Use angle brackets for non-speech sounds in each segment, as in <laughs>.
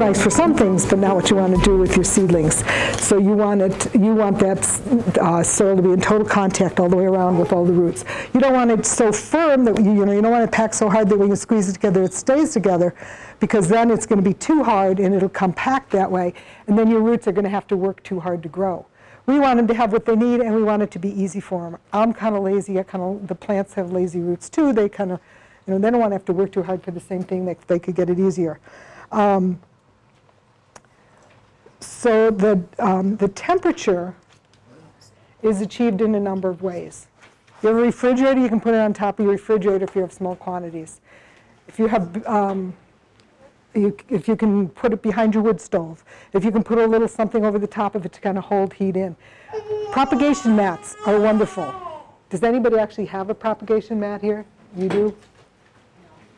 nice for some things, but not what you want to do with your seedlings. So you want it, you want that uh, soil to be in total contact all the way around with all the roots. You don't want it so firm that you, you know you don't want it packed so hard that when you squeeze it together it stays together, because then it's going to be too hard and it'll compact that way, and then your roots are going to have to work too hard to grow. We want them to have what they need, and we want it to be easy for them. I'm kind of lazy. I kind of the plants have lazy roots too. They kind of you know, they don't want to have to work too hard for the same thing. They, they could get it easier. Um, so the, um, the temperature is achieved in a number of ways. You have a refrigerator, you can put it on top of your refrigerator if you have small quantities. If you have, um, you, if you can put it behind your wood stove, if you can put a little something over the top of it to kind of hold heat in. Propagation mats are wonderful. Does anybody actually have a propagation mat here? You do?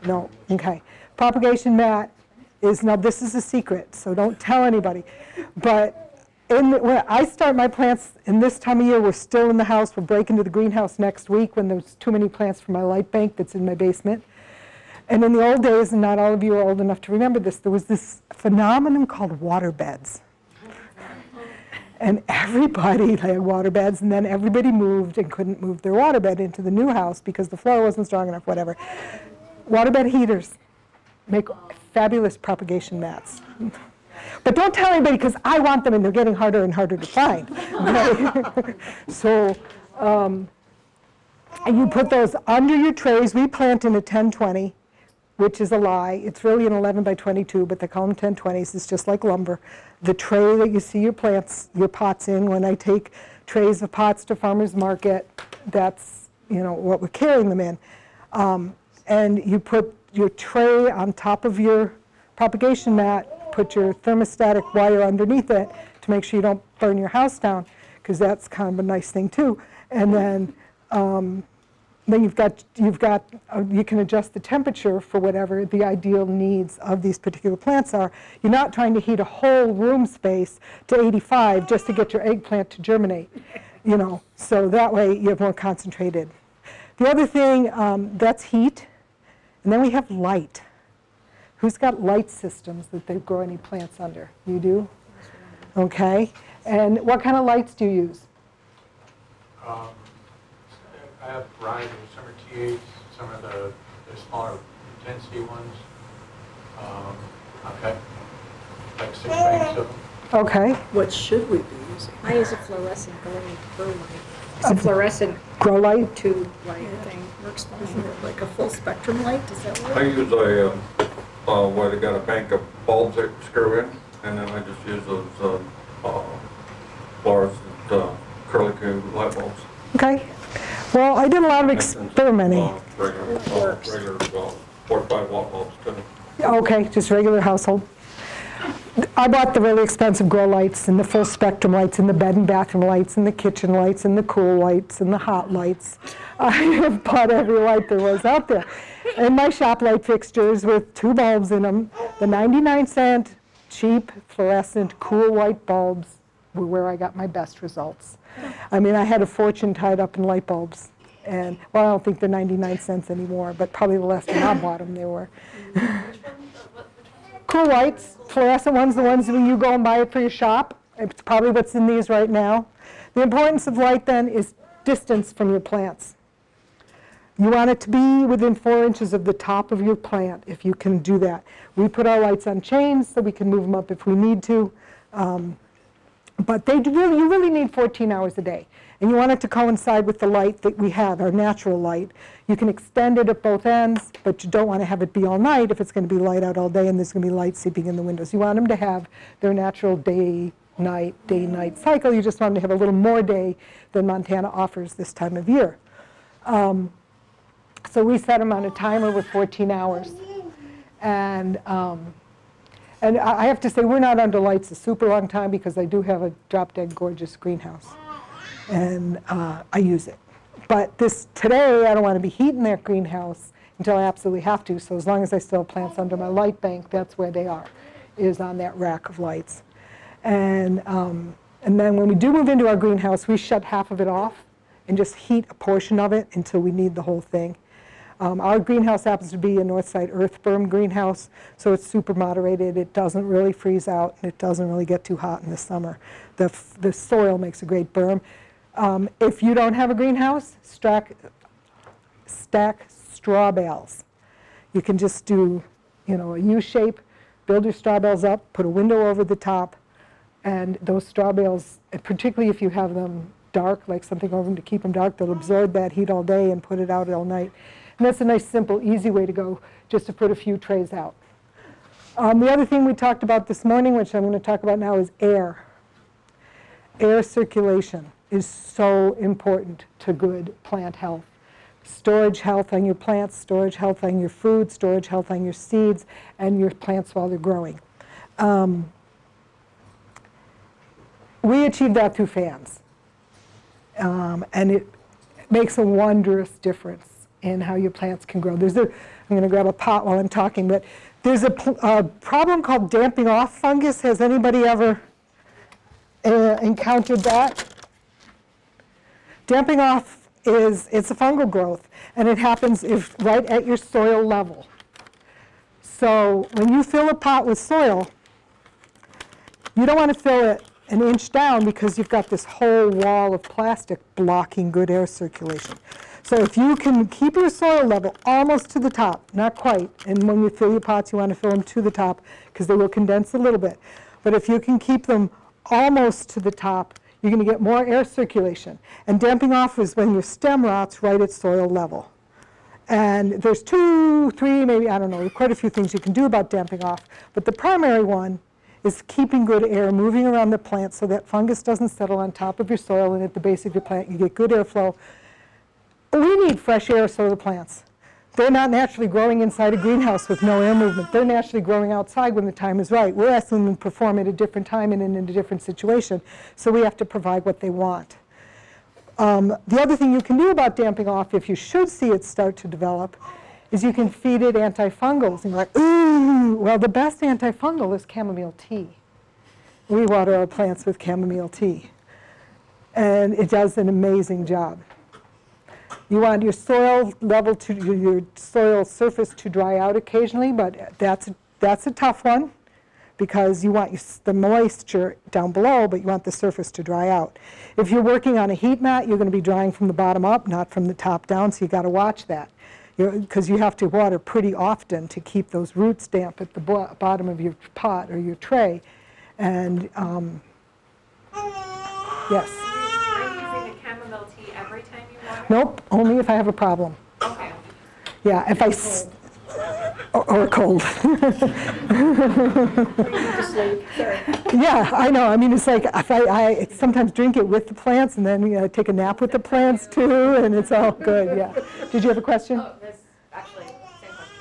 No, okay. Propagation mat is, now this is a secret, so don't tell anybody. But in the, when I start my plants in this time of year, we're still in the house. We'll break into the greenhouse next week when there's too many plants for my light bank that's in my basement. And in the old days, and not all of you are old enough to remember this, there was this phenomenon called water beds. And everybody had water beds, and then everybody moved and couldn't move their water bed into the new house because the floor wasn't strong enough, whatever. Waterbed heaters make fabulous propagation mats. But don't tell anybody because I want them and they're getting harder and harder to find. <laughs> So um, you put those under your trays. We plant in a 1020, which is a lie. It's really an 11 by 22, but they call them 1020s. It's just like lumber. The tray that you see your plants, your pots in, when I take trays of pots to farmer's market, that's you know what we're carrying them in. Um, and you put your tray on top of your propagation mat, put your thermostatic wire underneath it to make sure you don't burn your house down, because that's kind of a nice thing too. And then, um, then you've got, you've got, uh, you can adjust the temperature for whatever the ideal needs of these particular plants are. You're not trying to heat a whole room space to 85 just to get your eggplant to germinate, you know, so that way you have more concentrated. The other thing, um, that's heat. And then we have light. Who's got light systems that they grow any plants under? You do? Okay. And what kind of lights do you use? Um, I have a variety. Some are T8s, some are the, the smaller intensity ones. Um, okay. Like six banks of them. Okay. What should we be using? I use a fluorescent glow, glow light. It's a fluorescent Grow light? tube light Yeah. thing. Works Isn't fine. like a full spectrum light? Does that work? I work? use a, um, uh, where they got a bank of bulbs that screw in, and then I just use those, uh, uh, fluorescent, uh, curly Q light bulbs. Okay. Well, I did a lot of experimenting. Uh, Regular, uh, regular, uh, forty-five watt bulbs too. Okay, just regular household. I bought the really expensive grow lights and the full spectrum lights and the bed and bathroom lights and the kitchen lights and the cool lights and the hot lights. <laughs> I have bought every light there was out there. And my shop light fixtures with two bulbs in them, the 99 cent cheap fluorescent cool white bulbs were where I got my best results. I mean, I had a fortune tied up in light bulbs. And, well, I don't think they're 99 cents anymore, but probably the last time I bought them, they were. Cool whites, fluorescent ones, the ones you go and buy it for your shop. It's probably what's in these right now. The importance of light then is distance from your plants. You want it to be within four inches of the top of your plant, if you can do that. We put our lights on chains so we can move them up if we need to. Um, but they you really need 14 hours a day. And you want it to coincide with the light that we have, our natural light. You can extend it at both ends, but you don't want to have it be all night if it's going to be light out all day and there's going to be light seeping in the windows. You want them to have their natural day, night, day, night cycle. You just want them to have a little more day than Montana offers this time of year. Um, so we set them on a timer with 14 hours. And um, and I have to say, we're not under lights a super long time because I do have a drop dead gorgeous greenhouse. And uh, I use it. But this today, I don't want to be heating that greenhouse until I absolutely have to. So as long as I still have plants under my light bank, that's where they are, is on that rack of lights. And, um, and then when we do move into our greenhouse, we shut half of it off and just heat a portion of it until we need the whole thing. Um, Our greenhouse happens to be a north side earth berm greenhouse, so it's super moderated. It doesn't really freeze out, and it doesn't really get too hot in the summer. The, the soil makes a great berm. Um, If you don't have a greenhouse, stack, stack straw bales. You can just do, you know, a U shape, build your straw bales up, put a window over the top, and those straw bales, particularly if you have them dark, like something over them to keep them dark, they'll absorb that heat all day and put it out all night. And that's a nice, simple, easy way to go, just to put a few trays out. Um, the other thing we talked about this morning, which I'm going to talk about now, is air. Air circulation is so important to good plant health. Storage health on your plants, storage health on your food, storage health on your seeds, and your plants while they're growing. Um, we achieve that through fans. Um, and it makes a wondrous difference in how your plants can grow. There's a, I'm going to grab a pot while I'm talking, but there's a, a problem called damping off fungus. Has anybody ever uh, encountered that? Damping off is, it's a fungal growth, and it happens if, right at your soil level. So when you fill a pot with soil, you don't want to fill it an inch down because you've got this whole wall of plastic blocking good air circulation. So if you can keep your soil level almost to the top, not quite, and when you fill your pots, you want to fill them to the top because they will condense a little bit. But if you can keep them almost to the top, you're going to get more air circulation. And damping off is when your stem rots right at soil level. And there's two, three, maybe, I don't know, quite a few things you can do about damping off. But the primary one is keeping good air moving around the plant so that fungus doesn't settle on top of your soil and at the base of your plant. You get good airflow. We need fresh air so the plants. They're not naturally growing inside a greenhouse with no air movement. They're naturally growing outside when the time is right. We're asking them to perform at a different time and in a different situation, so we have to provide what they want. Um, the other thing you can do about damping off, if you should see it start to develop, is you can feed it antifungals. And you're like, ooh, well, the best antifungal is chamomile tea. We water our plants with chamomile tea, and it does an amazing job. You want your soil level to, your- soil surface to dry out occasionally, but that's, that's a tough one because you want the moisture down below, but you want the surface to dry out. If you're working on a heat mat, you're going to be drying from the bottom up, not from the top down, so you got to watch that. Because you have to water pretty often to keep those roots damp at the bo- bottom of your pot or your tray. And, um, yes. Are you using the chamomile tea every time you water? Nope, only if I have a problem. Okay. Yeah, if I, s- or or a cold. Just like, sorry. Yeah, I know, I mean, it's like, if I, I sometimes drink it with the plants and then you know, take a nap with the plants too, and it's all good, yeah. Did you have a question? Oh, that's actually, same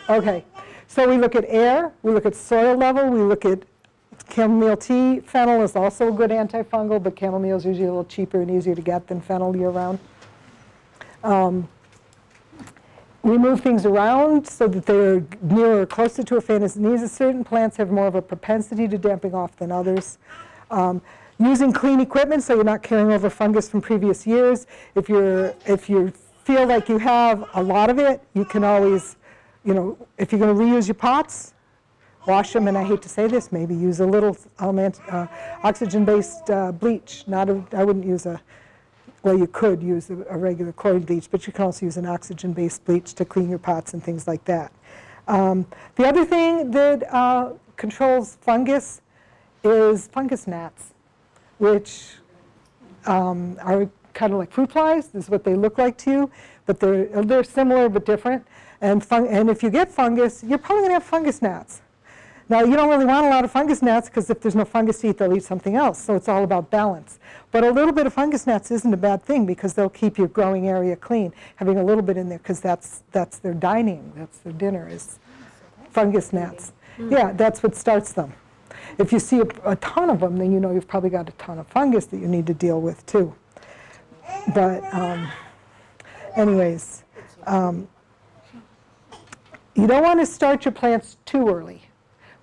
question. Okay, so we look at air, we look at soil level, we look at chamomile tea. Fennel is also a good antifungal, but chamomile is usually a little cheaper and easier to get than fennel year-round. Um, We move things around so that they're nearer or closer to a fan as needs. Certain plants have more of a propensity to damping off than others. Um, Using clean equipment so you're not carrying over fungus from previous years. If you're, if you feel like you have a lot of it, you can always, you know, if you're going to reuse your pots, wash them, and I hate to say this, maybe use a little um, uh, oxygen-based uh, bleach. Not a, I wouldn't use a, well, you could use a, a regular chlorine bleach, but you can also use an oxygen-based bleach to clean your pots and things like that. Um, the other thing that uh, controls fungus is fungus gnats, which um, are kind of like fruit flies. This is what they look like to you, but they're, they're similar but different. And, and if you get fungus, you're probably going to have fungus gnats. Now, you don't really want a lot of fungus gnats because if there's no fungus to eat, they'll eat something else. So it's all about balance. But a little bit of fungus gnats isn't a bad thing because they'll keep your growing area clean, having a little bit in there because that's, that's their dining, that's their dinner is fungus gnats. Yeah, that's what starts them. If you see a, a ton of them, then you know you've probably got a ton of fungus that you need to deal with too. But um, anyways, um, you don't want to start your plants too early.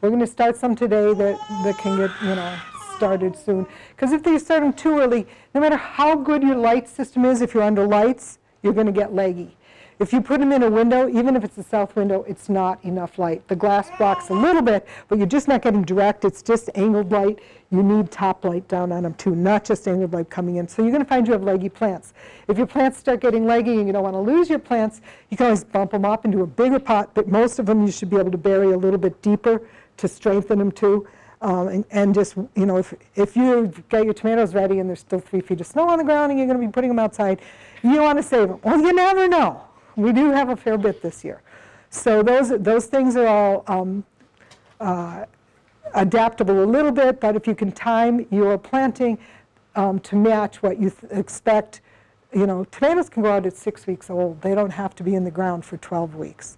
We're going to start some today that, that can get, you know, started soon. Because if you start them too early, no matter how good your light system is, if you're under lights, you're going to get leggy. If you put them in a window, even if it's a south window, it's not enough light. The glass blocks a little bit, but you're just not getting direct, it's just angled light. You need top light down on them too, not just angled light coming in. So you're gonna find you have leggy plants. If your plants start getting leggy and you don't wanna lose your plants, you can always bump them up into a bigger pot, but most of them you should be able to bury a little bit deeper to strengthen them too. Um, and, and just, you know, if, if you've got your tomatoes ready and there's still three feet of snow on the ground and you're going to be putting them outside, you want to save them. Well, you never know. We do have a fair bit this year. So those, those things are all um, uh, adaptable a little bit, but if you can time your planting um, to match what you expect, you know, tomatoes can go out at six weeks old. They don't have to be in the ground for 12 weeks.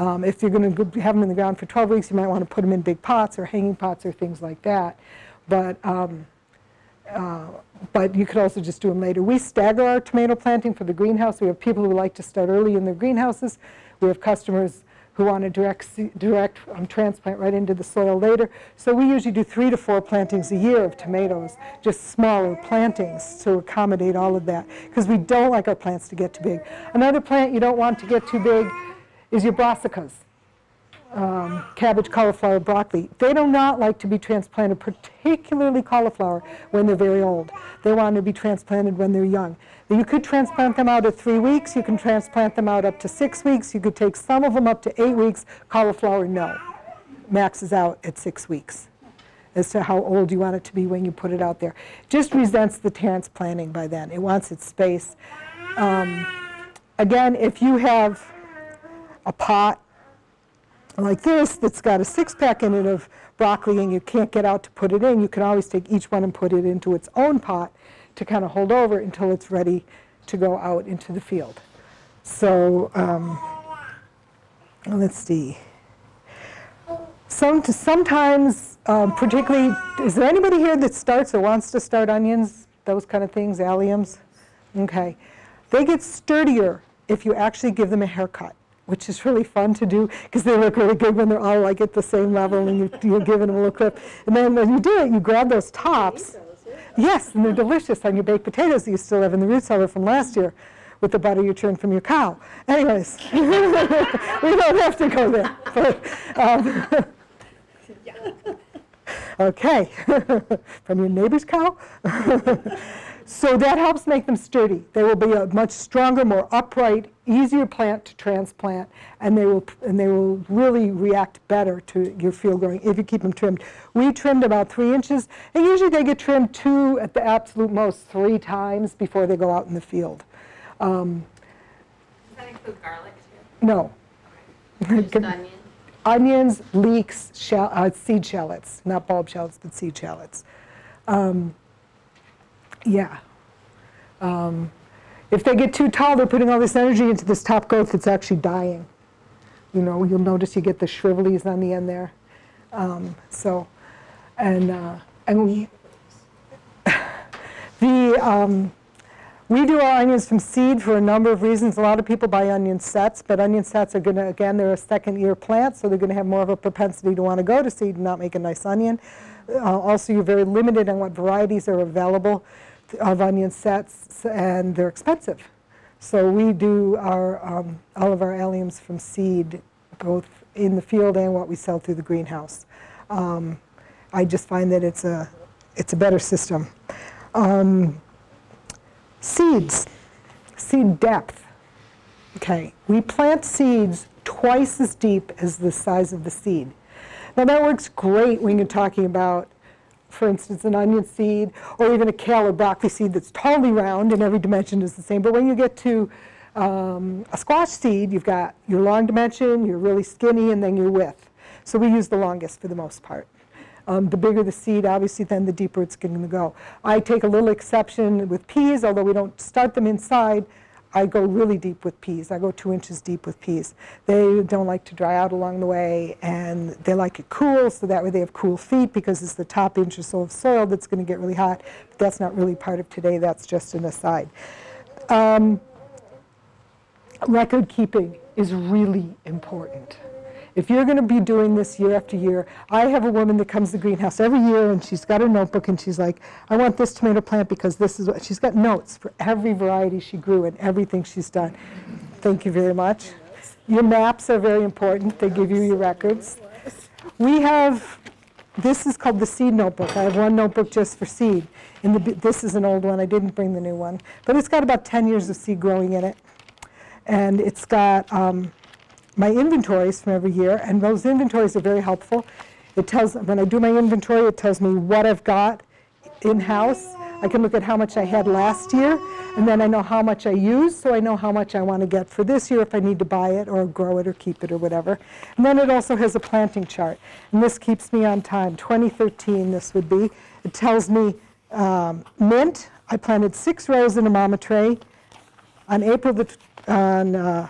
Um, if you're going to have them in the ground for 12 weeks, you might want to put them in big pots or hanging pots or things like that. But, um, uh, but you could also just do them later. We stagger our tomato planting for the greenhouse. We have people who like to start early in their greenhouses. We have customers who want to direct, direct um, transplant right into the soil later. So we usually do three to four plantings a year of tomatoes, just smaller plantings to accommodate all of that, because we don't like our plants to get too big. Another plant you don't want to get too big is your brassicas, um, cabbage, cauliflower, broccoli. They do not like to be transplanted, particularly cauliflower, when they're very old. They want to be transplanted when they're young. You could transplant them out at three weeks. You can transplant them out up to six weeks. You could take some of them up to eight weeks. Cauliflower, no. Maxes out at six weeks as to how old you want it to be when you put it out there. Just resents the transplanting by then. It wants its space. Um, again, if you have a pot like this that's got a six pack in it of broccoli and you can't get out to put it in, you can always take each one and put it into its own pot to kind of hold over until it's ready to go out into the field. So um, let's see. Some, sometimes, um, particularly, is there anybody here that starts or wants to start onions, those kind of things, alliums? Okay. They get sturdier if you actually give them a haircut which is really fun to do because they look really good when they're all like at the same level and you, you're giving them a little clip. And then when you do it, you grab those tops. Yes, and they're delicious on your baked potatoes that you still have in the root cellar from last year with the butter you churned from your cow. Anyways, <laughs> we don't have to go there. But, um, <laughs> okay, <laughs> from your neighbor's cow? So that helps make them sturdy. They will be a much stronger, more upright, easier plant to transplant, and they will and they will really react better to your field growing if you keep them trimmed. We trimmed about three inches, and usually they get trimmed two at the absolute most three times before they go out in the field. Um, Does that include garlic too? no, <laughs> onion? onions, leeks, shall, uh, seed shallots, not bulb shallots, but seed shallots. Um, yeah. Um, if they get too tall, they're putting all this energy into this top growth that's actually dying. You know, you'll notice you get the shrivelies on the end there. Um, so, and uh, and we, <laughs> the um, we do our onions from seed for a number of reasons. A lot of people buy onion sets, but onion sets are going to, again, they're a second year plant, so they're going to have more of a propensity to want to go to seed and not make a nice onion. Uh, also, you're very limited on what varieties are available of onion sets, and they're expensive. So we do our, um, all of our alliums from seed, both in the field and what we sell through the greenhouse. Um, I just find that it's a, it's a better system. Um, Seeds, seed depth. Okay, we plant seeds twice as deep as the size of the seed. Now that works great when you're talking about, for instance, an onion seed or even a kale or broccoli seed that's totally round and every dimension is the same. But when you get to um, a squash seed, you've got your long dimension, you're really skinny, and then your width. So we use the longest for the most part. Um, the bigger the seed, obviously, then the deeper it's going to go. I take a little exception with peas, although we don't start them inside. I go really deep with peas. I go two inches deep with peas. They don't like to dry out along the way, and they like it cool, so that way they have cool feet because it's the top inch or so of soil that's going to get really hot. But that's not really part of today. That's just an aside. Um, record keeping is really important. If you're going to be doing this year after year, I have a woman that comes to the greenhouse every year and she's got her notebook and she's like, I want this tomato plant because this is what she's got notes for every variety she grew and everything she's done. Thank you very much. Your maps are very important. They give you your records. We have, this is called the seed notebook. I have one notebook just for seed. And the, this is an old one. I didn't bring the new one. But it's got about 10 years of seed growing in it. And it's got um, my inventories from every year. And those inventories are very helpful. It tells, when I do my inventory, it tells me what I've got in-house. I can look at how much I had last year, and then I know how much I used, so I know how much I want to get for this year if I need to buy it or grow it or keep it or whatever. And then it also has a planting chart, and this keeps me on time. 2013 this would be. It tells me um, mint, I planted six rows in a mama tray on April the, on uh,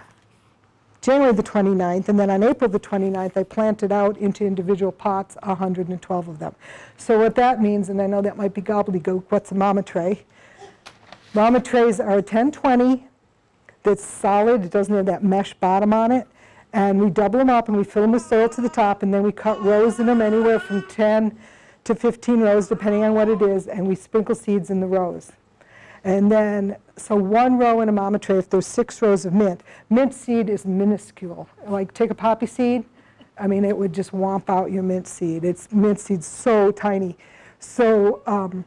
January the 29th, and then on April the 29th, I planted out into individual pots 112 of them. So what that means, and I know that might be gobbledygook, what's a mama tray? Mama trays are a 1020 that's solid, it doesn't have that mesh bottom on it, and we double them up and we fill them with soil to the top, and then we cut rows in them anywhere from 10 to 15 rows, depending on what it is, and we sprinkle seeds in the rows. And then, so one row in a mama tray, if there's six rows of mint, mint seed is minuscule. Like, take a poppy seed, I mean, it would just womp out your mint seed. It's, mint seed's so tiny. So um,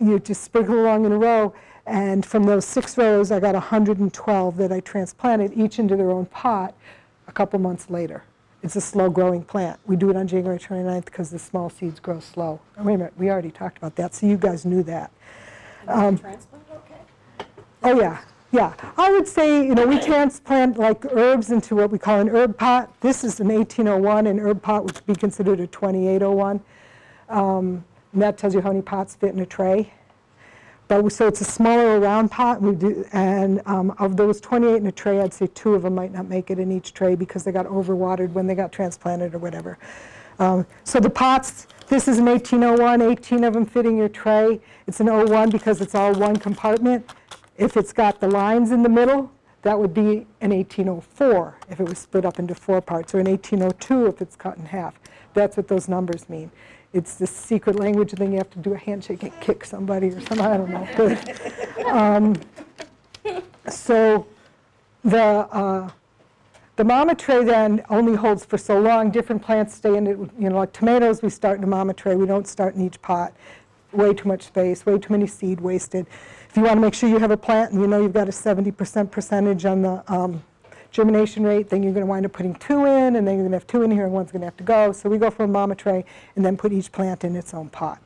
you just sprinkle along in a row, and from those six rows, I got 112 that I transplanted, each into their own pot, a couple months later. It's a slow-growing plant. We do it on January 29th because the small seeds grow slow. Oh, Wait a minute, we already talked about that, so you guys knew that. And the transplant, okay. Oh, yeah, yeah. I would say, you know, we transplant like herbs into what we call an herb pot. This is an 1801, an herb pot which would be considered a 2801. Um, And that tells you how many pots fit in a tray. But, we- so it's a smaller round pot, we do, and um, of those 28 in a tray, I'd say two of them might not make it in each tray because they got overwatered when they got transplanted or whatever. Um, So the pots, this is an 1801, 18 of them fit in your tray. It's an 01 because it's all one compartment. If it's got the lines in the middle, that would be an 1804 if it was split up into four parts, or an 1802 if it's cut in half. That's what those numbers mean. It's this secret language thing, you have to do a handshake and kick somebody or something, I don't know. But, um, So the, uh, the mama tray then only holds for so long. Different plants stay in it, you know, like tomatoes, we start in a mama tray. We don't start in each pot. Way too much space, way too many seed wasted. If you want to make sure you have a plant and you know you've got a 70% percentage on the um, germination rate, then you're going to wind up putting two in, and then you're going to have two in here, and one's going to have to go. So we go for a mama tray and then put each plant in its own pot.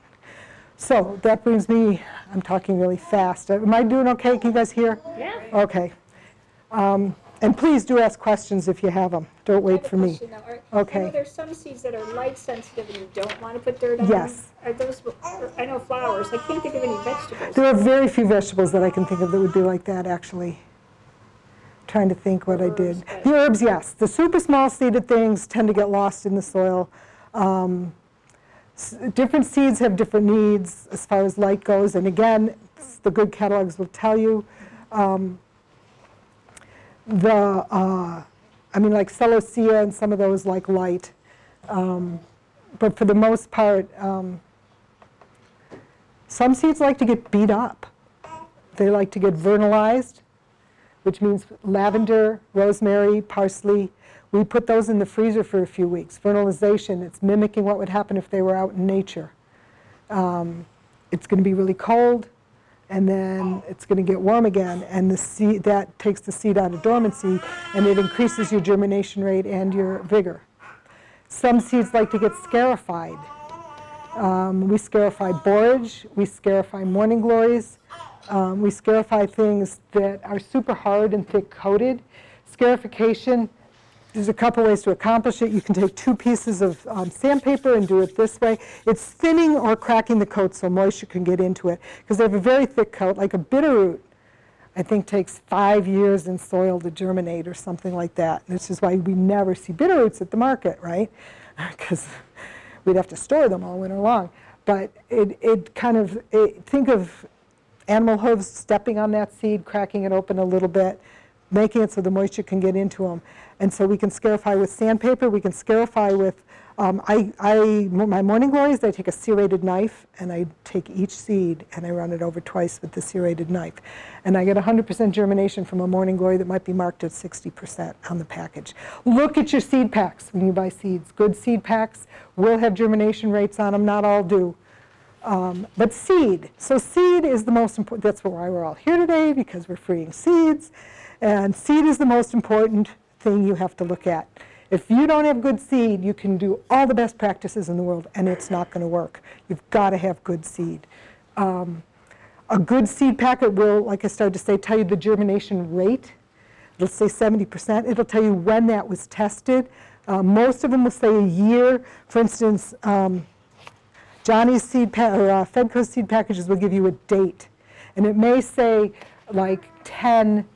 So that brings me, I'm talking really fast. Am I doing okay? Can you guys hear? Yeah. Okay. Um, And please do ask questions if you have them. Don't wait for me. Are- I know there's some seeds that are light sensitive and you don't want to put dirt on. Yes. Are those, I know flowers, I can't think of any vegetables. There are very few vegetables that I can think of that would be like that, actually. Trying to think what I did. Herbs, The herbs, yes. The super small seeded things tend to get lost in the soil. Um, Different seeds have different needs as far as light goes, and again, the good catalogs will tell you. um, The, uh, I mean, like celosia and some of those like light. Um, But for the most part, um, some seeds like to get beat up. They like to get vernalized, which means lavender, rosemary, parsley. We put those in the freezer for a few weeks. Vernalization, it's mimicking what would happen if they were out in nature. Um, It's going to be really cold, and then it's going to get warm again, and the seed, that takes the seed out of dormancy, and it increases your germination rate and your vigor. Some seeds like to get scarified. Um, we scarify borage, we scarify morning glories, um, we scarify things that are super hard and thick coated. Scarification, there's a couple ways to accomplish it. You can take two pieces of um, sandpaper and do it this way. It's thinning or cracking the coat so moisture can get into it because they have a very thick coat, like a bitterroot. I think takes five years in soil to germinate or something like that. This is why we never see bitter roots at the market, right? <laughs> Because we'd have to store them all winter long. But it, it kind of, it, think of animal hooves stepping on that seed, cracking it open a little bit, making it so the moisture can get into them. And so we can scarify with sandpaper, we can scarify with Um, I, I, my morning glories, I take a serrated knife and I take each seed and I run it over twice with the serrated knife. And I get 100% germination from a morning glory that might be marked at 60% on the package. Look at your seed packs when you buy seeds. Good seed packs will have germination rates on them, not all do. Um, but seed, so seed is the most important, that's why we're all here today, because we're freeing seeds. And seed is the most important thing you have to look at. If you don't have good seed, you can do all the best practices in the world, and it's not going to work. You've got to have good seed. Um, a good seed packet will, like I started to say, tell you the germination rate. It'll say 70%. It'll tell you when that was tested. Uh, most of them will say a year. For instance, um, Johnny's seed or uh, Fedco seed packages will give you a date, and it may say like 10,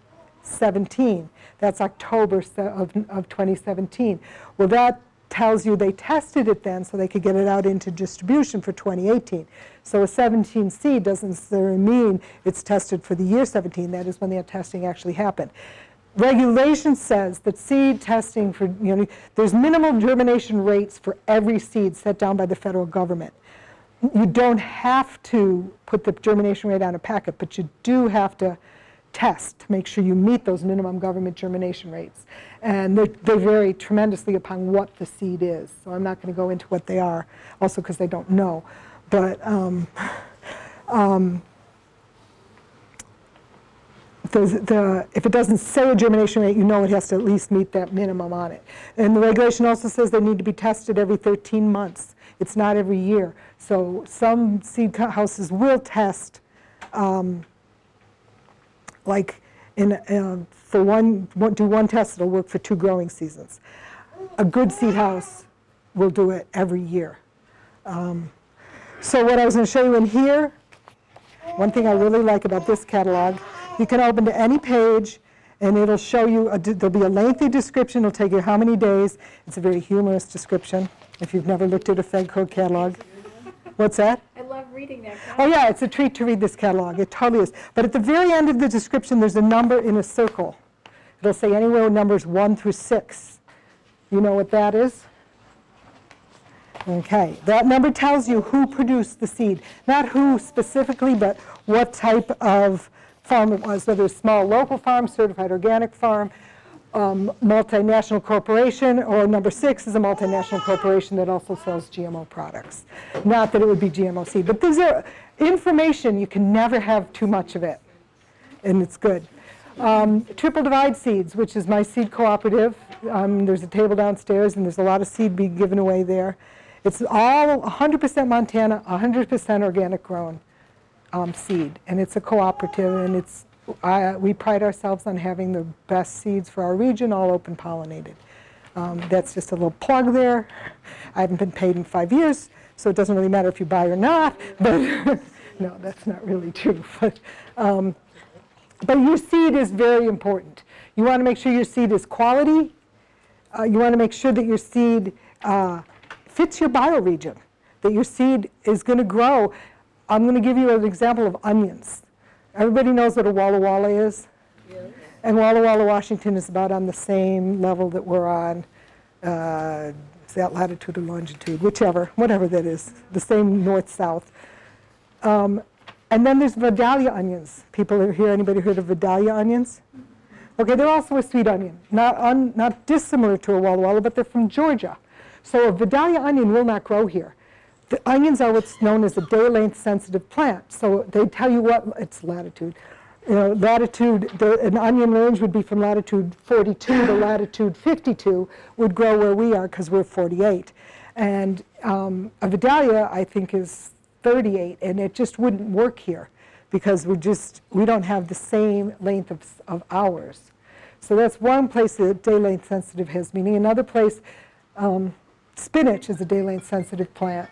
17. That's October of, of 2017. Well, that tells you they tested it then so they could get it out into distribution for 2018. So a 17C doesn't necessarily mean it's tested for the year 17. That is when the testing actually happened. Regulation says that seed testing for, you know, there's minimal germination rates for every seed set down by the federal government. You don't have to put the germination rate on a packet, but you do have to test to make sure you meet those minimum government germination rates. And they, vary tremendously upon what the seed is. So I'm not going to go into what they are, also because they don't know. But um, um, the, the, if it doesn't say a germination rate, you know it has to at least meet that minimum on it. And the regulation also says they need to be tested every 13 months. It's not every year. So some seed houses will test um, like in, uh, for one, one- do one test, it'll work for two growing seasons. A good seed house will do it every year. Um, So what I was going to show you in here, one thing I really like about this catalog, you can open to any page and it'll show you, a, there'll be a lengthy description, it'll take you how many days. It's a very humorous description if you've never looked at a Fedco catalog. What's that? Reading that. Oh, yeah, it's a treat to read this catalog. It totally is. But at the very end of the description, there's a number in a circle. It'll say anywhere numbers 1 through 6. You know what that is? Okay, that number tells you who produced the seed. Not who specifically, but what type of farm it was, whether it's small local farm, certified organic farm, um, multinational corporation, or number six is a multinational corporation that also sells GMO products. Not that it would be GMO seed, but these are information, you can never have too much of it, and it's good. Um, Triple Divide Seeds, which is my seed cooperative, um, there's a table downstairs, and there's a lot of seed being given away there. It's all 100% Montana, 100% organic grown um, seed, and it's a cooperative, and it's, I, we pride ourselves on having the best seeds for our region, all open pollinated. Um, that's just a little plug there. I haven't been paid in five years, so it doesn't really matter if you buy or not, <laughs> but no, that's not really true. <laughs> But, um, but your seed is very important. You want to make sure your seed is quality. Uh, you want to make sure that your seed uh, fits your bioregion, that your seed is going to grow. I'm going to give you an example of onions. Everybody knows what a Walla Walla is? And Walla Walla, Washington is about on the same level that we're on. Uh, is that latitude or longitude? Whichever, whatever that is, the same north-south. Um, and then there's Vidalia onions. People are here, anybody heard of Vidalia onions? Okay, they're also a sweet onion, not, un, not dissimilar to a Walla Walla, but they're from Georgia. So a Vidalia onion will not grow here. The onions are what's known as a day-length sensitive plant. So they tell you what, it's latitude. You know, latitude, the, an onion range would be from latitude 42 to <clears throat> latitude 52 would grow where we are because we're 48. And um, a Vidalia, I think, is 38, and it just wouldn't work here because we just, we don't have the same length of, of hours. So that's one place that day length sensitive has meaning. Another place, um, spinach is a day length sensitive plant,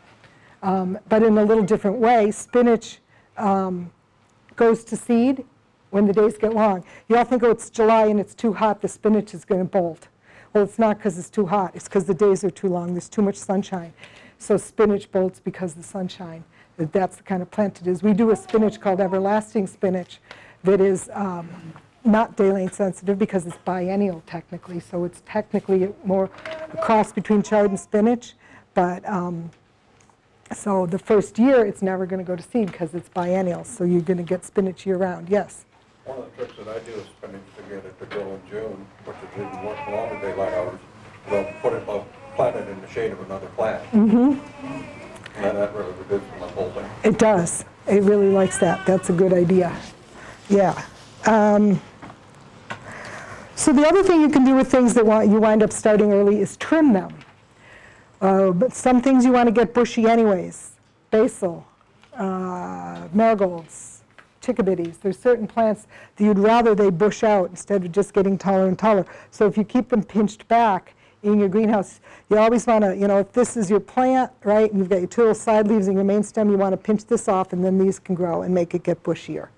um, but in a little different way. Spinach um, goes to seed when the days get long. You all think, oh, it's July and it's too hot, the spinach is going to bolt. Well, it's not because it's too hot, it's because the days are too long, there's too much sunshine. So spinach bolts because the sunshine. That's the kind of plant it is. We do a spinach called everlasting spinach that is um, not day length sensitive because it's biennial technically, so it's technically more a cross between chard and spinach, But, um, so the first year, it's never going to go to seed because it's biennial, so you're going to get spinach year-round, yes. One of the tricks that I do is spinach to get it to grow in June, which is even work longer daylight hours. They'll put it, they'll plant it in the shade of another plant. Mm-hmm. And that really reduces my whole thing. It does. It really likes that. That's a good idea. Yeah. Um, So the other thing you can do with things that want- you wind up starting early is trim them. Uh, But some things you want to get bushy anyways. Basil, uh, marigolds, chickabiddies. There's certain plants that you'd rather they bush out instead of just getting taller and taller. So if you keep them pinched back in your greenhouse, you always want to, you know, if this is your plant, right, and you've got your two little side leaves and your main stem, you want to pinch this off and then these can grow and make it get bushier.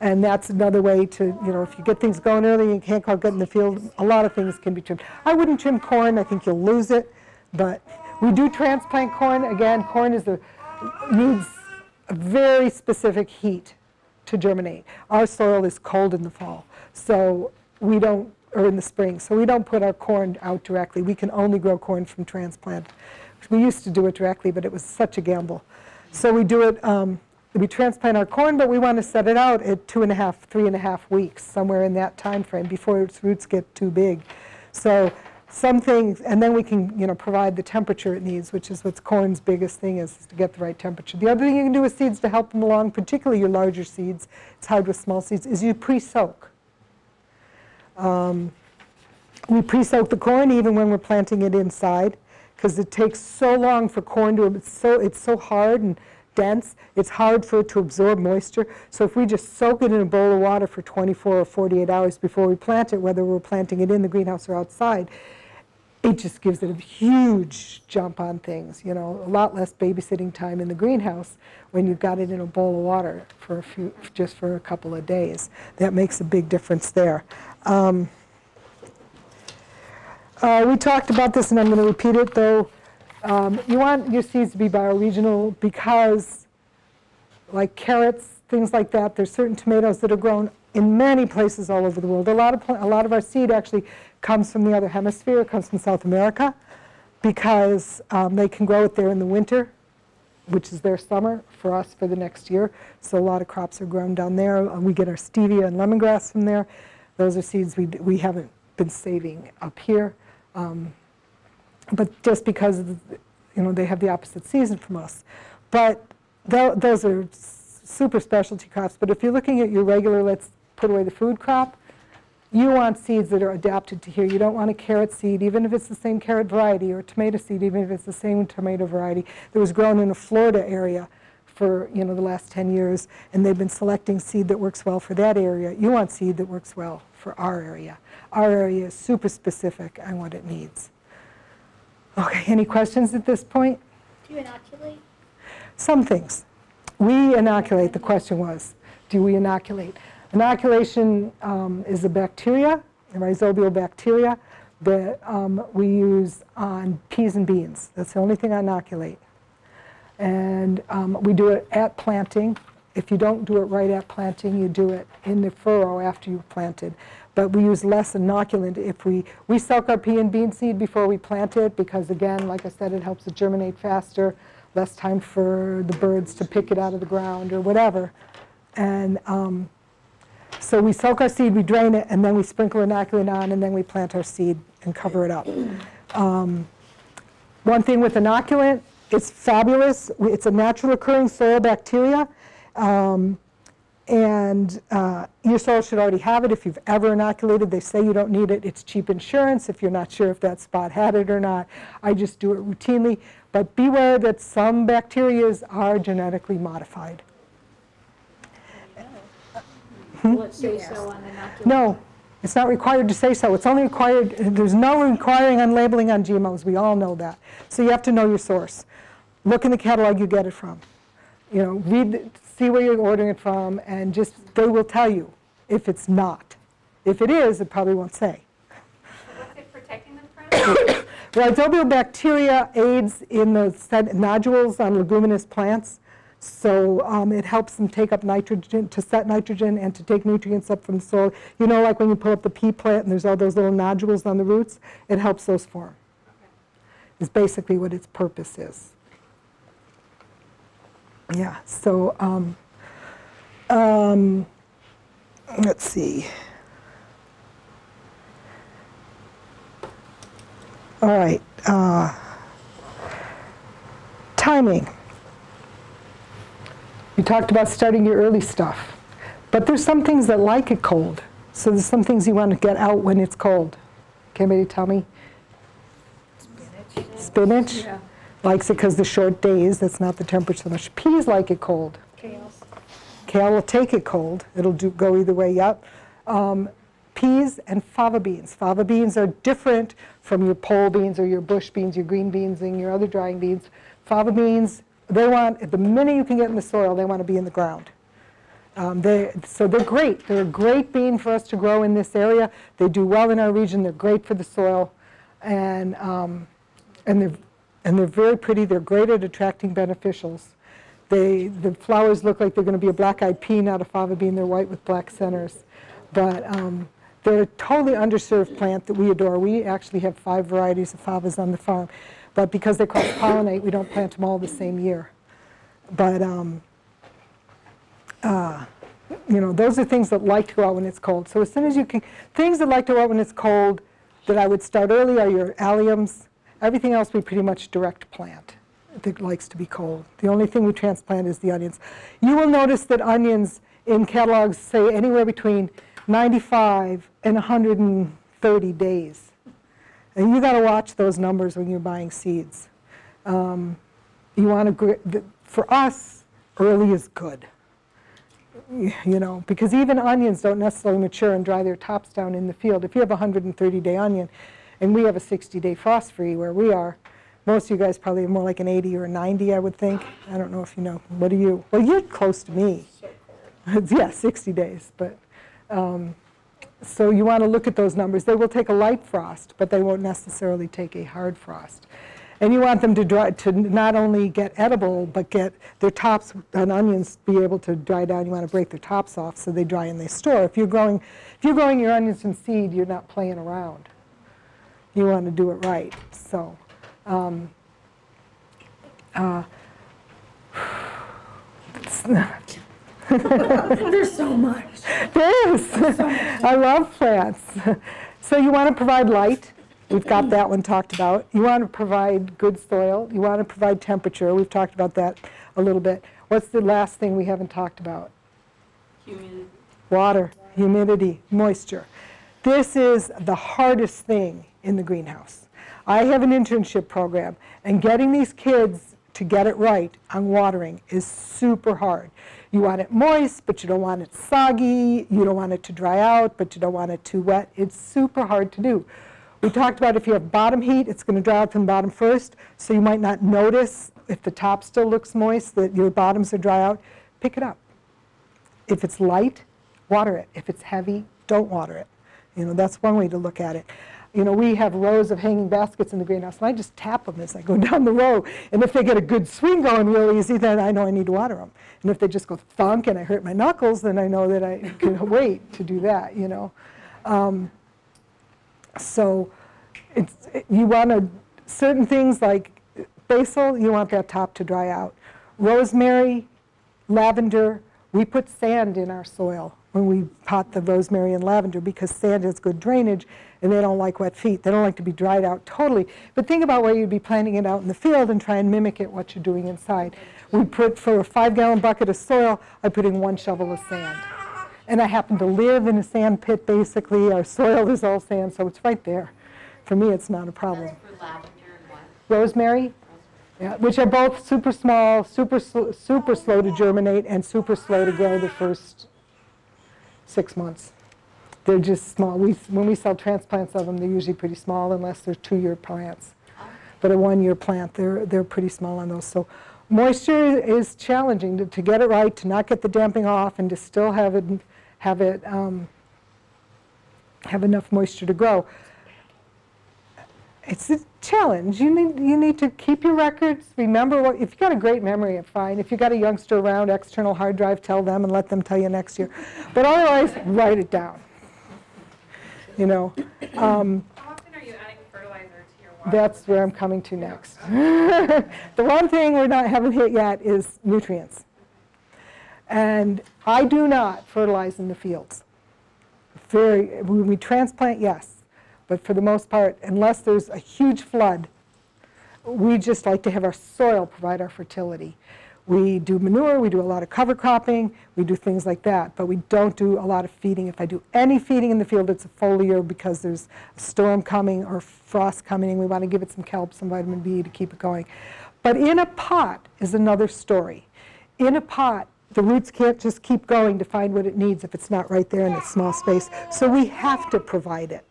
And that's another way to, you know, if you get things going early and you can't quite get in the field, a lot of things can be trimmed. I wouldn't trim corn, I think you'll lose it, but we do transplant corn. Again, corn is a, needs a very specific heat to germinate. Our soil is cold in the fall, so we don't, or in the spring, so we don't put our corn out directly. We can only grow corn from transplant. We used to do it directly, but it was such a gamble. So we do it, um, we transplant our corn, but we want to set it out at two and a half, three and a half weeks, somewhere in that time frame before its roots get too big. So some things, and then we can, you know, provide the temperature it needs, which is what corn's biggest thing is, is to get the right temperature. The other thing you can do with seeds to help them along, particularly your larger seeds, it's hard with small seeds, is you pre-soak. Um, we pre-soak the corn even when we're planting it inside, because it takes so long for corn to, it's so, it's so hard and dense, it's hard for it to absorb moisture. So if we just soak it in a bowl of water for 24 or 48 hours before we plant it, whether we're planting it in the greenhouse or outside, it just gives it a huge jump on things, you know, a lot less babysitting time in the greenhouse when you've got it in a bowl of water for a few, just for a couple of days. That makes a big difference there. Um, uh, we talked about this, and I'm going to repeat it, though. Um, you want your seeds to be bioregional because, like carrots, things like that, there's certain tomatoes that are grown in many places all over the world. A lot of, a lot of our seed actually comes from the other hemisphere, comes from South America, because um, they can grow it there in the winter, which is their summer, for us for the next year. So a lot of crops are grown down there. Uh, We get our stevia and lemongrass from there. Those are seeds we, we haven't been saving up here. Um, but just because, the- you know, they have the opposite season from us. But tho- those are super specialty crops. But if you're looking at your regular, let's put away the food crop, you want seeds that are adapted to here. You don't want a carrot seed, even if it's the same carrot variety, or tomato seed, even if it's the same tomato variety that was grown in a Florida area for, you know, the last 10 years, and they've been selecting seed that works well for that area. You want seed that works well for our area. Our area is super specific on what it needs. Okay, any questions at this point? Do you inoculate? Some things. We inoculate, the question was, do we inoculate? Inoculation um, is a bacteria, a rhizobial bacteria, that um, we use on peas and beans. That's the only thing I inoculate. And um, we do it at planting. If you don't do it right at planting, you do it in the furrow after you've planted. But we use less inoculant if we, we soak our pea and bean seed before we plant it because again, like I said, it helps it germinate faster, less time for the birds to pick it out of the ground or whatever. And um, so we soak our seed, we drain it, and then we sprinkle inoculant on, and then we plant our seed and cover it up. Um, One thing with inoculant, it's fabulous. It's a natural occurring soil bacteria. Um, And uh, your soil should already have it if you've ever inoculated. They say you don't need it. It's cheap insurance if you're not sure if that spot had it or not. I just do it routinely. But beware that some bacterias are genetically modified. Will it say so on? No, it's not required to say so. It's only required, there's no requiring on labeling on GMOs. We all know that. So you have to know your source. Look in the catalog you get it from. You know, read, see where you're ordering it from, and just, they will tell you if it's not. If it is, it probably won't say. What's it protecting them from? Rhizobial bacteria aids in the set nodules on leguminous plants. So um, it helps them take up nitrogen, to set nitrogen and to take nutrients up from the soil. You know, like when you pull up the pea plant and there's all those little nodules on the roots, it helps those form. is basically what its purpose is. Yeah, so, um, um, let's see. All right, uh, timing. You talked about starting your early stuff, but there's some things that like it cold. So there's some things you want to get out when it's cold. Can anybody tell me? Spinach. Yeah. Likes it because the short days, that's not the temperature so much. Peas like it cold. Chaos. Kale will take it cold. It'll do, go either way, yep. Um, peas and fava beans. Fava beans are different from your pole beans or your bush beans, your green beans and your other drying beans. Fava beans, they want, the minute you can get in the soil, they want to be in the ground. Um, they, so they're great. They're a great bean for us to grow in this area. They do well in our region. They're great for the soil. And, um, and, they're, and they're very pretty. They're great at attracting beneficials. They, the flowers look like they're going to be a black-eyed pea, not a fava bean. They're white with black centers. But um, they're a totally underserved plant that we adore. We actually have five varieties of favas on the farm. But because they cross-pollinate, we don't plant them all the same year. But, um, uh, you know, those are things that like to go out when it's cold. So as soon as you can, things that like to go out when it's cold that I would start early are your alliums. Everything else we pretty much direct plant that likes to be cold. The only thing we transplant is the onions. You will notice that onions in catalogs say anywhere between 95 and 130 days. And you got to watch those numbers when you're buying seeds. Um, you want to, for us, early is good. You know, because even onions don't necessarily mature and dry their tops down in the field. If you have a 130 day onion, and we have a 60 day frost free where we are, most of you guys probably have more like an 80 or a 90, I would think. I don't know if you know. What do you? Well, you're close to me. <laughs> yeah, 60 days. But um, so you want to look at those numbers. They will take a light frost, but they won't necessarily take a hard frost. And you want them to dry to not only get edible, but get their tops on onions be able to dry down. You want to break their tops off so they dry and they store. If you're growing, if you're growing your onions from seed, you're not playing around. You want to do it right. So. Um, uh, <sighs> There's so much. There is. I love plants. So you want to provide light. We've got that one talked about. You want to provide good soil. You want to provide temperature. We've talked about that a little bit. What's the last thing we haven't talked about? Humidity. Water, humidity, moisture. This is the hardest thing in the greenhouse. I have an internship program, and getting these kids to get it right on watering is super hard. You want it moist, but you don't want it soggy. You don't want it to dry out, but you don't want it too wet. It's super hard to do. We talked about if you have bottom heat, it's going to dry out from the bottom first, so you might not notice if the top still looks moist that your bottoms are dry out. Pick it up. If it's light, water it. If it's heavy, don't water it. You know, that's one way to look at it. You know, we have rows of hanging baskets in the greenhouse, and I just tap them as I go <laughs> down the row. And if they get a good swing going real easy, then I know I need to water them. And if they just go thunk and I hurt my knuckles, then I know that I <laughs> can wait to do that, you know. Um, so it's, you want certain things like basil, you want that top to dry out. Rosemary, lavender, we put sand in our soil when we pot the rosemary and lavender because sand has good drainage and they don't like wet feet. They don't like to be dried out totally. But think about where you'd be planting it out in the field and try and mimic it what you're doing inside. We put, for a five gallon bucket of soil, I put in one shovel of sand. And I happen to live in a sand pit basically. Our soil is all sand, so it's right there. For me, it's not a problem. For lavender and what? Rosemary, yeah, which are both super small, super, sl- super slow to germinate, and super slow to grow the first six months. They're just small. We, when we sell transplants of them, they're usually pretty small unless they're two-year plants. But a one-year plant, they're, they're pretty small on those. So moisture is challenging to, to get it right, to not get the damping off, and to still have it, have it, um, have enough moisture to grow. It's a challenge. You need, you need to keep your records. Remember what, if you got a great memory, fine. If you got a youngster around, external hard drive, tell them and let them tell you next year. But otherwise, write it down. You know, um, How often are you adding fertilizer to your That's where I'm coming to next. <laughs> the one thing we're not, haven't hit yet is nutrients. And I do not fertilize in the fields. Very, when we transplant, yes, but for the most part, unless there's a huge flood, we just like to have our soil provide our fertility. We do manure, we do a lot of cover cropping, we do things like that, but we don't do a lot of feeding. If I do any feeding in the field, it's a foliar because there's a storm coming or frost coming, and we want to give it some kelp, some vitamin B to keep it going. But in a pot is another story. In a pot, the roots can't just keep going to find what it needs if it's not right there in its small space. So we have to provide it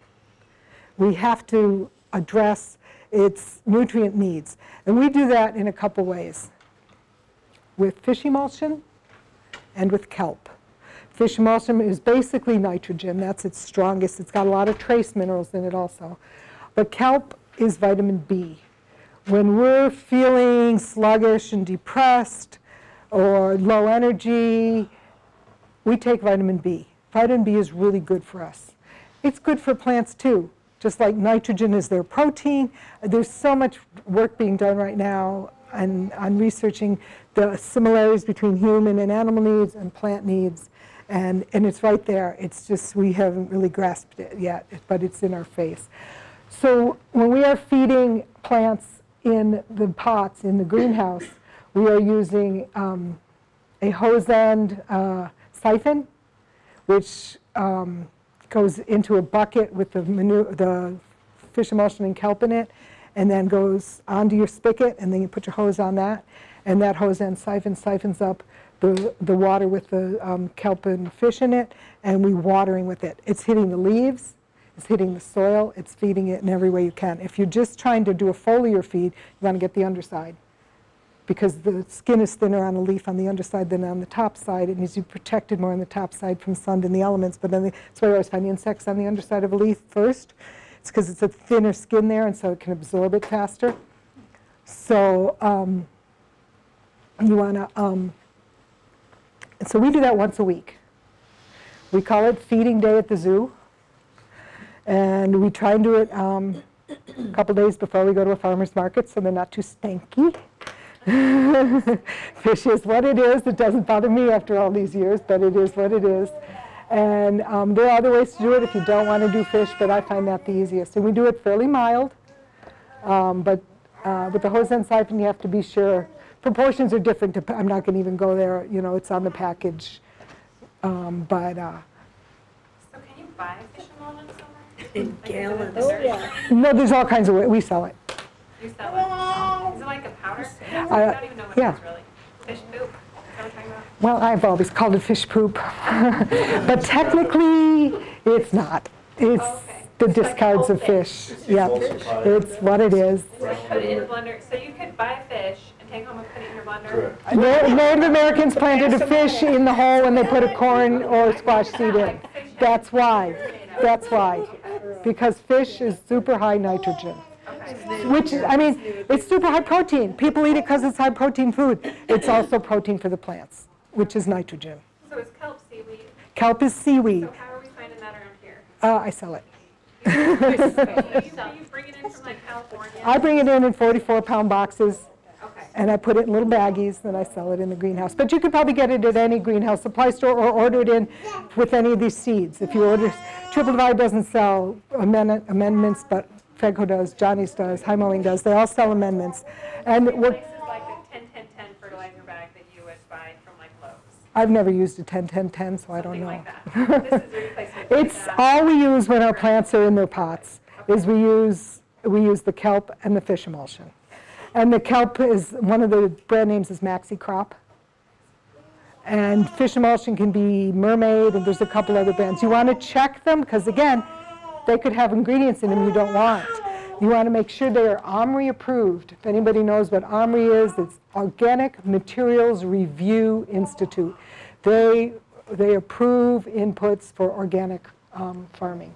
we have to address its nutrient needs. And we do that in a couple ways. With fish emulsion and with kelp. Fish emulsion is basically nitrogen, that's its strongest. It's got a lot of trace minerals in it also. But kelp is vitamin B. When we're feeling sluggish and depressed or low energy, we take vitamin B. Vitamin B is really good for us. It's good for plants too just like nitrogen is their protein. There's so much work being done right now on, on researching the similarities between human and animal needs and plant needs. And, and it's right there. It's just we haven't really grasped it yet, but it's in our face. So when we are feeding plants in the pots in the greenhouse, we are using um, a hose end uh, siphon, which um, goes into a bucket with the manure, the fish emulsion and kelp in it, and then goes onto your spigot, and then you put your hose on that, and that hose end siphon siphons up the, the water with the um, kelp and fish in it, and we watering with it. It's hitting the leaves, it's hitting the soil, it's feeding it in every way you can. If you're just trying to do a foliar feed, you want to get the underside because the skin is thinner on a leaf on the underside than on the top side. It needs to be protected more on the top side from sun and the elements. But then the, that's why I always find insects on the underside of a leaf first. It's because it's a thinner skin there, and so it can absorb it faster. So um, you want to. Um, so we do that once a week. We call it feeding day at the zoo, and we try and do it um, a couple days before we go to a farmer's market, so they're not too stanky. <laughs> Fish is what it is. It doesn't bother me after all these years, but it is what it is. And um, there are other ways to do it if you don't want to do fish, but I find that the easiest. And we do it fairly mild, um, but uh, with the hose end siphon, you have to be sure. Proportions are different. To, I'm not going to even go there. You know, it's on the package. Um, but uh, So can you buy fish emulsion somewhere? In Like, gallons. Oh, yeah. no, there's all kinds of ways. We sell it. You sell it? Oh, Is it like a powder? I Uh, don't even know what yeah. it is really. Fish poop? Is that what we're talking about? Well, I've always called it fish poop, <laughs> but technically, it's not. It's Oh, okay. the It's discards whole of fish. Yep, it's what it is. So put it in the blender, so you could buy fish and take home and put it in your blender? Correct. Native Americans planted a fish in the hole when they put a corn or squash seed in. That's why. That's why. Because fish is super high nitrogen. Which, I mean, it's super high protein. People eat it because it's high protein food. It's also protein for the plants, which is nitrogen. So is kelp seaweed? Kelp is seaweed. So how are we finding that around here? Uh, I sell it. <laughs> You, you bring it in from like California? I bring it in in 44 pound boxes Okay. and I put it in little baggies and I sell it in the greenhouse. But you could probably get it at any greenhouse supply store or order it in with any of these seeds. If you order, Triple Divide doesn't sell amend- amendments, but Fedco does, Johnny's does, High Mowing does. They all sell amendments. And we're, Places like the 10-10-10 fertilizer bag that you would buy from like Lowe's, I've never used a 10-10-10, so I don't know. like that. This is a replacement It's all we use when our plants are in their pots, is we use, we use the kelp and the fish emulsion. And the kelp is, one of the brand names is Maxi Crop. And fish emulsion can be Mermaid, and there's a couple other brands. You want to check them, because again, they could have ingredients in them you don't want. You want to make sure they are OMRI approved. If anybody knows what OMRI is, it's Organic Materials Review Institute. They, they approve inputs for organic um, farming.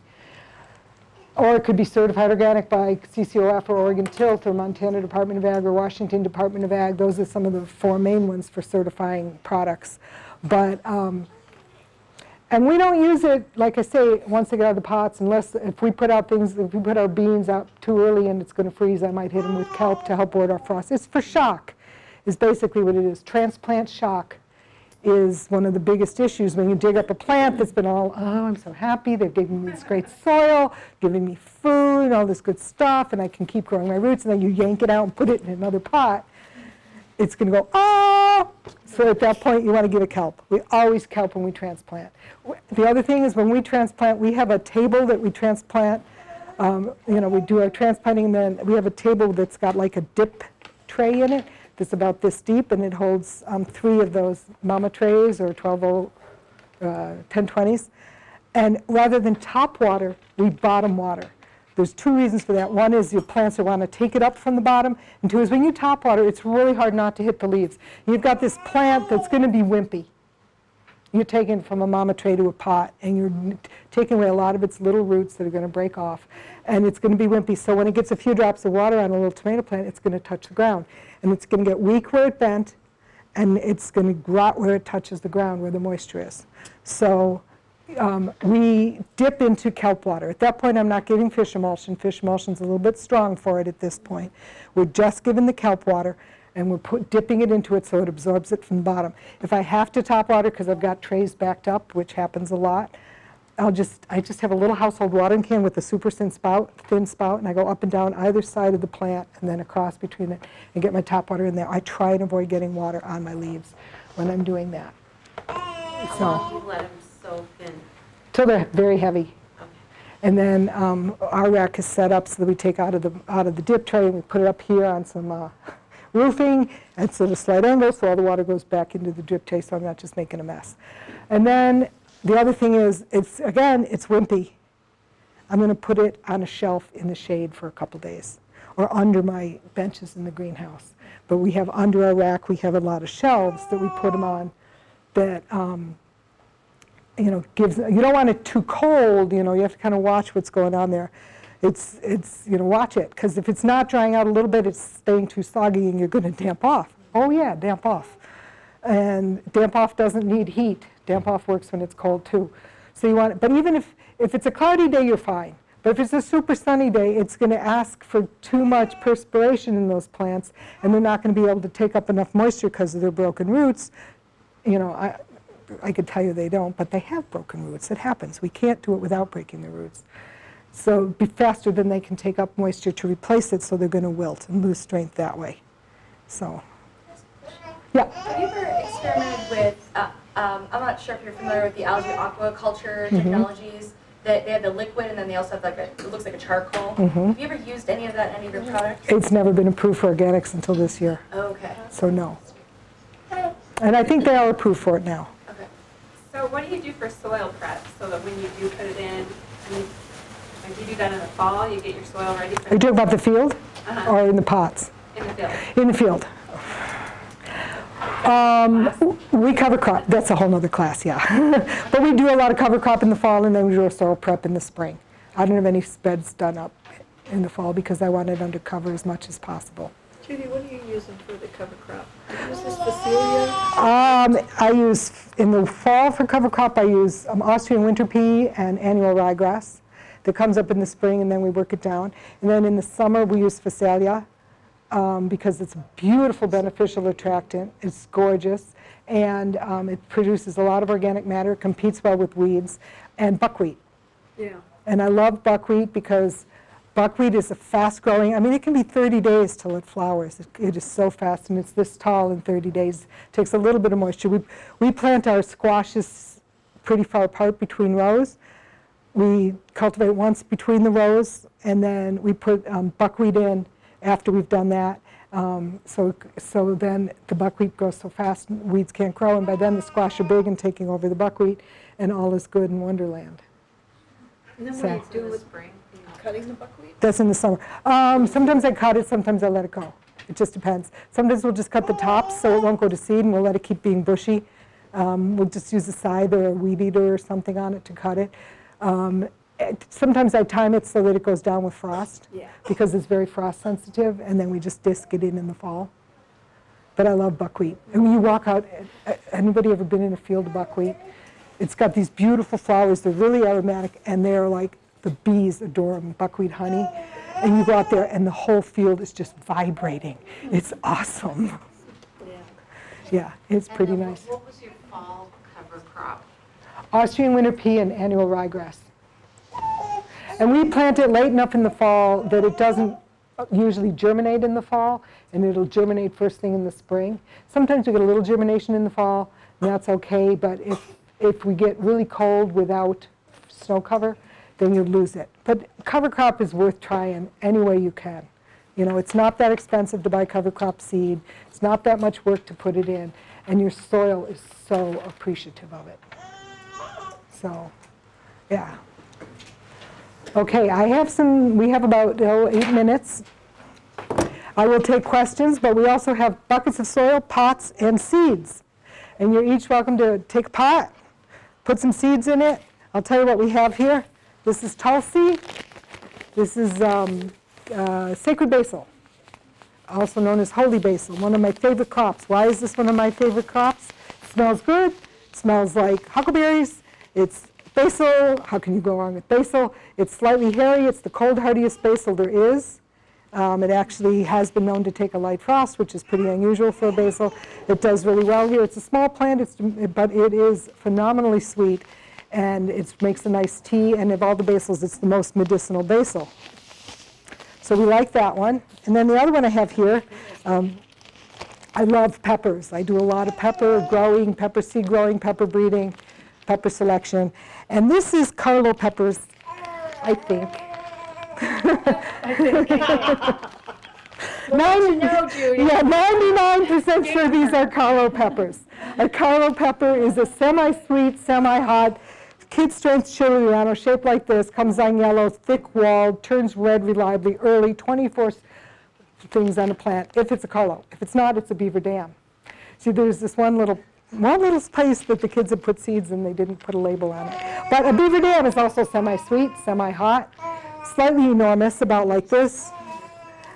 Or it could be certified organic by CCOF or Oregon Tilth or Montana Department of Ag or Washington Department of Ag. Those are some of the four main ones for certifying products. But, um, And we don't use it, like I say, once they get out of the pots, unless, if we put out things, if we put our beans out too early and it's going to freeze, I might hit them with kelp to help ward off frost. It's for shock, is basically what it is. Transplant shock is one of the biggest issues when you dig up a plant that's been all, oh, I'm so happy, they're giving me this great soil, giving me food, all this good stuff, and I can keep growing my roots, and then you yank it out and put it in another pot it's going to go, oh! So at that point, you want to give it kelp. We always kelp when we transplant. The other thing is when we transplant, we have a table that we transplant. Um, you know, we do our transplanting, and then we have a table that's got like a dip tray in it that's about this deep, and it holds um, three of those mama trays or 12 uh, 1020s. And rather than top water, we bottom water. There's two reasons for that. One is your plants will want to take it up from the bottom, and two is when you top water, it's really hard not to hit the leaves. You've got this plant that's going to be wimpy. You're taking it from a mama tray to a pot, and you're taking away a lot of its little roots that are going to break off, and it's going to be wimpy. So when it gets a few drops of water on a little tomato plant, it's going to touch the ground, and it's going to get weak where it bent, and it's going to rot where it touches the ground, where the moisture is. So um, we dip into kelp water. At that point, I'm not giving fish emulsion. Fish emulsion's a little bit strong for it at this point. We're just giving the kelp water, and we're put, dipping it into it so it absorbs it from the bottom. If I have to top water because I've got trays backed up, which happens a lot, I'll just, I just have a little household watering can with a super thin spout, thin spout, and I go up and down either side of the plant and then across between it and get my top water in there. I try and avoid getting water on my leaves when I'm doing that. So You let them soak in. till they're very heavy. Okay. And then um, our rack is set up so that we take out of the, out of the dip tray and we put it up here on some uh, roofing. and It's at a slight angle, so all the water goes back into the drip tray, so I'm not just making a mess. And then the other thing is, it's, again, it's wimpy. I'm going to put it on a shelf in the shade for a couple days, or under my benches in the greenhouse. But we have, under our rack, we have a lot of shelves that we put them on that um, you know, gives, you don't want it too cold, you know, you have to kind of watch what's going on there. It's, it's, you know, watch it, because if it's not drying out a little bit, it's staying too soggy and you're going to damp off. Oh yeah, damp off. And damp off doesn't need heat. Damp off works when it's cold too. So you want, but even if, if it's a cloudy day, you're fine. But if it's a super sunny day, it's going to ask for too much perspiration in those plants, and they're not going to be able to take up enough moisture because of their broken roots. You know, I, I could tell you they don't, but they have broken roots. It happens. We can't do it without breaking the roots. So be faster than they can take up moisture to replace it, so they're going to wilt and lose strength that way. So, yeah. Have you ever experimented with, uh, um, I'm not sure if you're familiar with the algae aquaculture Mm-hmm. technologies, that they have the liquid and then they also have like a, it looks like a charcoal. Mm-hmm. Have you ever used any of that in any of your products? It's never been approved for organics until this year, Oh, Okay, so no. And I think they are approved for it now. So what do you do for soil prep, so that when you do put it in, I mean, like you do that in the fall, you get your soil ready for Are you talking about the field Uh-huh. or in the pots? in the field? In the field. Um, we cover crop, that's a whole other class, yeah. <laughs> But we do a lot of cover crop in the fall and then we do a soil prep in the spring. I don't have any beds done up in the fall because I want it under cover as much as possible. Judy, what are you using for the cover crop? This Phacelia? Um, I use, in the fall for cover crop, I use um, Austrian winter pea and annual ryegrass that comes up in the spring and then we work it down. And then in the summer, we use Phacelia um, because it's a beautiful beneficial attractant. It's gorgeous and um, it produces a lot of organic matter, competes well with weeds, and buckwheat. Yeah. And I love buckwheat because buckwheat is a fast growing, I mean, it can be 30 days till it flowers. It, it is so fast and it's this tall in 30 days. It takes a little bit of moisture. We, we plant our squashes pretty far apart between rows. We cultivate once between the rows and then we put um, buckwheat in after we've done that. Um, so, so then the buckwheat grows so fast, weeds can't grow, and by then the squash are big and taking over the buckwheat, and all is good in Wonderland. And then So- what do you Do do in the with spring? Cutting the buckwheat? That's in the summer. Um, sometimes I cut it, sometimes I let it go. It just depends. Sometimes we'll just cut the tops so it won't go to seed and we'll let it keep being bushy. Um, we'll just use a scythe or a weed eater or something on it to cut it. Um, it- sometimes I time it so that it goes down with frost Yeah. because it's very frost sensitive and then we just disc it in in the fall. But I love buckwheat. And when you walk out, anybody ever been in a field of buckwheat? It's got these beautiful flowers, they're really aromatic, and they're like, the bees adore them, buckwheat honey. And you go out there and the whole field is just vibrating. It's awesome. Yeah, it's pretty And then nice. What was your fall cover crop? Austrian winter pea and annual ryegrass. And we plant it late enough in the fall that it doesn't usually germinate in the fall, and it'll germinate first thing in the spring. Sometimes we get a little germination in the fall, and that's okay, but if, if we get really cold without snow cover, then you lose it. But cover crop is worth trying any way you can. You know, it's not that expensive to buy cover crop seed, it's not that much work to put it in, and your soil is so appreciative of it. So, yeah. Okay, I have some, we have about oh, eight minutes. I will take questions, but we also have buckets of soil, pots, and seeds. And you're each welcome to take a pot, put some seeds in it. I'll tell you what we have here. This is Tulsi. This is um, uh, sacred basil, also known as holy basil, one of my favorite crops. Why is this one of my favorite crops? smells good, smells like huckleberries. It's basil. How can you go wrong with basil? It's slightly hairy. It's the cold hardiest basil there is. Um, it actually has been known to take a light frost, which is pretty unusual for a basil. It does really well here. It's a small plant, it's, but it is phenomenally sweet, and it makes a nice tea. And of all the basils, it's the most medicinal basil. So we like that one. And then the other one I have here, um, I love peppers. I do a lot of pepper growing, pepper seed growing, pepper breeding, pepper selection. And this is Karlo peppers, I think. <laughs> Nine- No, Judy. yeah, 99% sure these are Karlo peppers. A Karlo pepper is a semi-sweet, semi-hot, kid strength chili relleno shaped like this, comes on yellow, thick walled, turns red reliably early, 24 things on a plant, if it's a Karlo. If it's not, it's a beaver dam. See, there's this one little, one little place that the kids have put seeds and they didn't put a label on it. But a beaver dam is also semi-sweet, semi-hot, slightly enormous, about like this.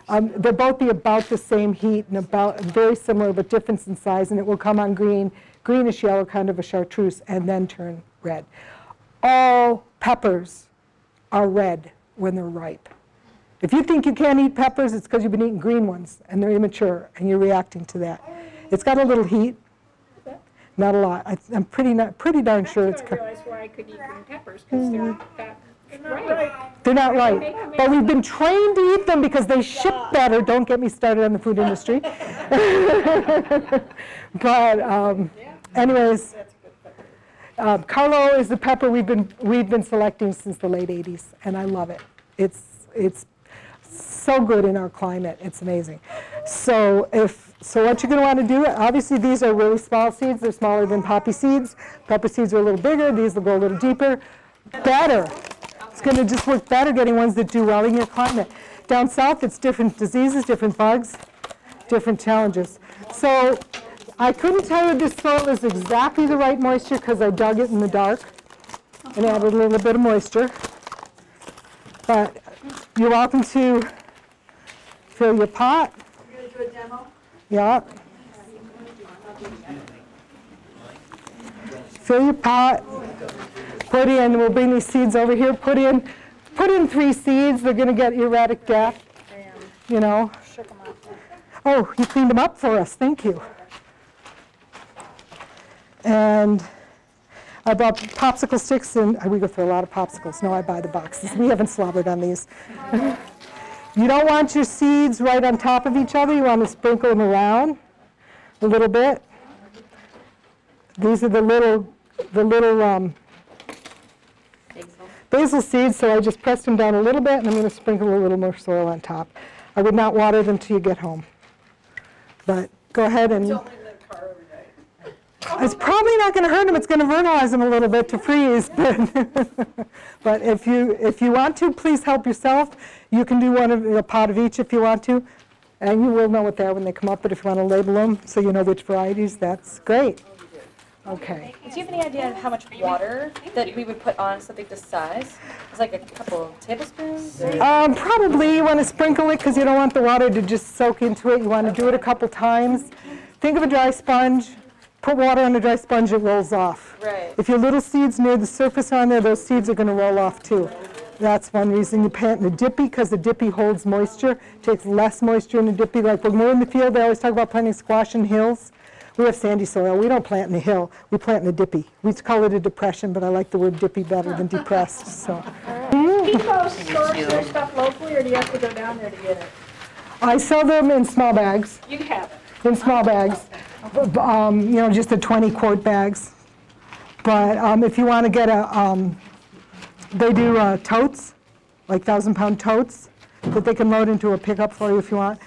Um, they'll both be about the same heat and about very similar but difference in size, and it will come on green, greenish yellow, kind of a chartreuse, and then turn red. All peppers are red when they're ripe. If you think you can't eat peppers, it's because you've been eating green ones and they're immature and you're reacting to that. It's got a little heat, not a lot. I, I'm pretty not, pretty darn sure it's. I co- realize why I could eat green peppers, because they're that, right. They're not Make right. 'em But we've been trained to eat them because they ship better. Don't get me started on the food industry. <laughs> But um, anyways, um, Karlo is the pepper we've been, we've been selecting since the late 80s, and I love it. It's, it's so good in our climate. It's amazing. So if, so what you're going to want to do, obviously these are really small seeds. They're smaller than poppy seeds. Pepper seeds are a little bigger. These will go a little deeper. Better. It's going to just work better getting ones that do well in your climate. Down south, it's different diseases, different bugs, different challenges. So I couldn't tell you this soil is exactly the right moisture because I dug it in the dark and added a little bit of moisture. But you're welcome to fill your pot. You're gonna do a demo? Yeah. Fill your pot. Put in, we'll bring these seeds over here, put in, put in three seeds, they're gonna get erratic death, you know. Oh, you cleaned them up for us, thank you. And I bought popsicle sticks and, we go through a lot of popsicles, no, I buy the boxes, we haven't slobbered on these. <laughs> You don't want your seeds right on top of each other, you want to sprinkle them around a little bit. These are the little, the little um, basil seeds, so I just pressed them down a little bit, and I'm going to sprinkle a little more soil on top. I would not water them till you get home. But go ahead and... It's probably not going to hurt them, it's going to vernalize them a little bit to freeze, but, <laughs> but if you, if you want to, please help yourself. You can do one of, a pot of each if you want to, and you will know what they are when they come up, but if you want to label them so you know which varieties, that's great. Okay. Do you have any idea of how much water that we would put on something this size? It's like a couple of tablespoons? Um, probably you want to sprinkle it because you don't want the water to just soak into it. You want to do it a couple times. Think of a dry sponge. Put water on a dry sponge, it rolls off. Right. If your little seeds near the surface are on there, those seeds are going to roll off too. That's one reason you plant in a dippy, because the dippy holds moisture, takes less moisture in the dippy. Like when we're in the field, they always talk about planting squash in hills. We have sandy soil. We don't plant in the hill. We plant in the dippy. We call it a depression, but I like the word dippy better than depressed. So People source their stuff locally, or do you have to go down there to get it? I sell them in small bags. You have it. in small bags, um, you know, just the 20 quart bags. But um, if you want to get a, um, they do uh, totes, like thousand pound totes, that they can load into a pickup for you if you want.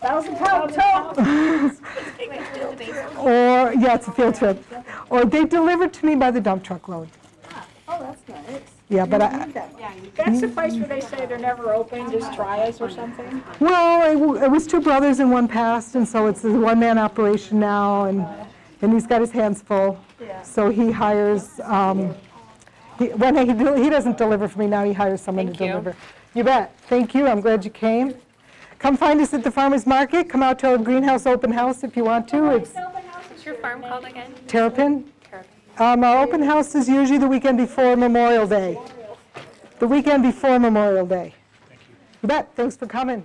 Thousand pound tote. <laughs> Or, yeah, it's a field trip. Or they deliver to me by the dump truck load. Oh, that's nice. Yeah, but I, That's the place where they say they're never open, just try us or something? well, it w- it was two brothers and one passed, and so it's a one-man operation now, and, and he's got his hands full. Yeah. So he hires, um, he, when he, del- he doesn't deliver for me now, he hires someone to Thank you. deliver. You bet. Thank you. I'm glad you came. Come find us at the farmer's market. Come out to our greenhouse open house if you want to. It's What's your farm called again? Terrapin. Um, our open house is usually the weekend before Memorial Day. The weekend before Memorial Day. Thank you bet. Thanks for coming.